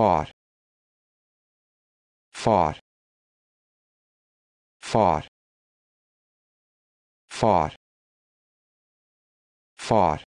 fought fought fought fought fought